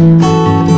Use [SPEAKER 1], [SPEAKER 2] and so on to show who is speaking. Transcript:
[SPEAKER 1] you